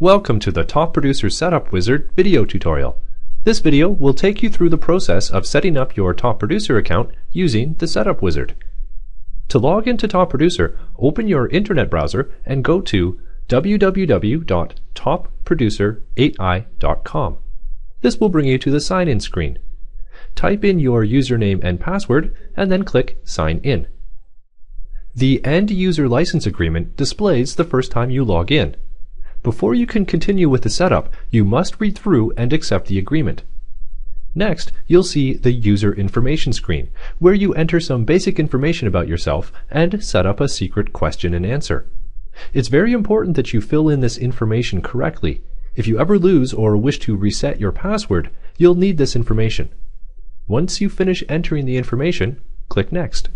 Welcome to the Top Producer Setup Wizard video tutorial. This video will take you through the process of setting up your Top Producer account using the Setup Wizard. To log into Top Producer, open your internet browser and go to www.topproducer8i.com. This will bring you to the sign in screen. Type in your username and password and then click Sign In. The End User License Agreement displays the first time you log in. Before you can continue with the setup, you must read through and accept the agreement. Next, you'll see the User Information screen, where you enter some basic information about yourself and set up a secret question and answer. It's very important that you fill in this information correctly. If you ever lose or wish to reset your password, you'll need this information. Once you finish entering the information, click Next.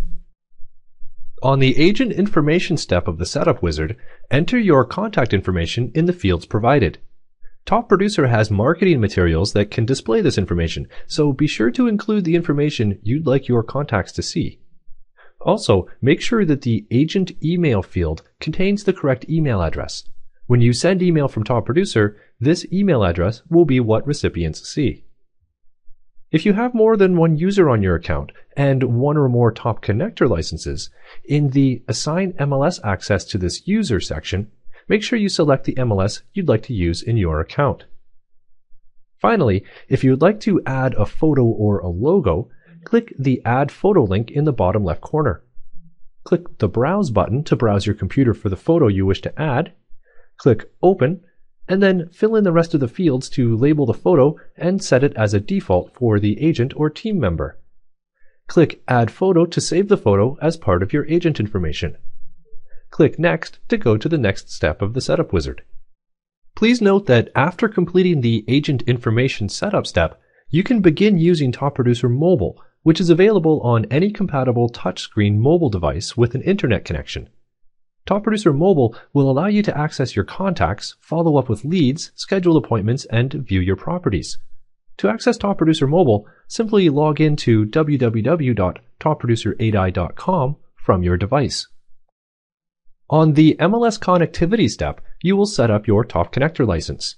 On the Agent Information step of the Setup Wizard, enter your contact information in the fields provided. Top Producer has marketing materials that can display this information, so be sure to include the information you'd like your contacts to see. Also, make sure that the Agent Email field contains the correct email address. When you send email from Top Producer, this email address will be what recipients see. If you have more than one user on your account and one or more top connector licenses, in the Assign MLS Access to this user section, make sure you select the MLS you'd like to use in your account. Finally, if you'd like to add a photo or a logo, click the Add Photo link in the bottom left corner. Click the Browse button to browse your computer for the photo you wish to add. Click Open and then fill in the rest of the fields to label the photo and set it as a default for the agent or team member. Click Add Photo to save the photo as part of your agent information. Click Next to go to the next step of the setup wizard. Please note that after completing the agent information setup step, you can begin using Top Producer Mobile, which is available on any compatible touchscreen mobile device with an internet connection. Top Producer Mobile will allow you to access your contacts, follow up with leads, schedule appointments, and view your properties. To access Top Producer Mobile, simply log in to www.topproducer8i.com from your device. On the MLS connectivity step, you will set up your Top Connector license.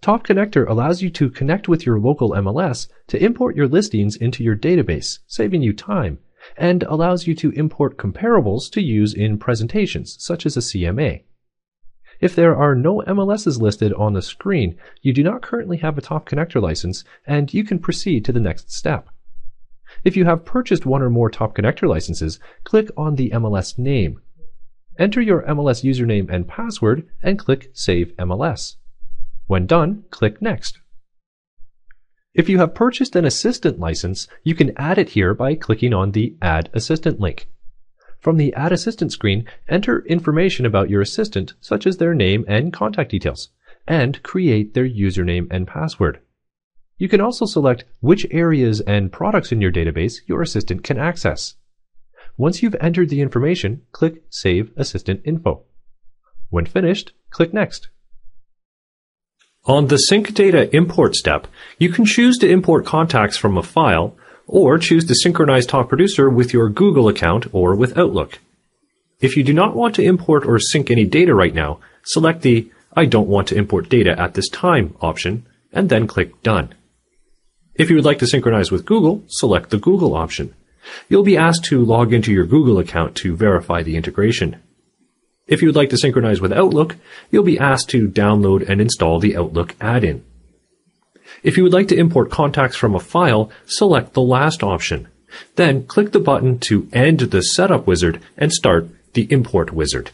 Top Connector allows you to connect with your local MLS to import your listings into your database, saving you time and allows you to import comparables to use in presentations, such as a CMA. If there are no MLSs listed on the screen, you do not currently have a top connector license, and you can proceed to the next step. If you have purchased one or more top connector licenses, click on the MLS name. Enter your MLS username and password and click Save MLS. When done, click Next. If you have purchased an assistant license, you can add it here by clicking on the Add Assistant link. From the Add Assistant screen, enter information about your assistant, such as their name and contact details, and create their username and password. You can also select which areas and products in your database your assistant can access. Once you've entered the information, click Save Assistant Info. When finished, click Next. On the Sync Data Import step, you can choose to import contacts from a file, or choose to synchronize Top Producer with your Google account or with Outlook. If you do not want to import or sync any data right now, select the I don't want to import data at this time option, and then click Done. If you would like to synchronize with Google, select the Google option. You'll be asked to log into your Google account to verify the integration. If you would like to synchronize with Outlook, you'll be asked to download and install the Outlook add-in. If you would like to import contacts from a file, select the last option. Then click the button to end the setup wizard and start the import wizard.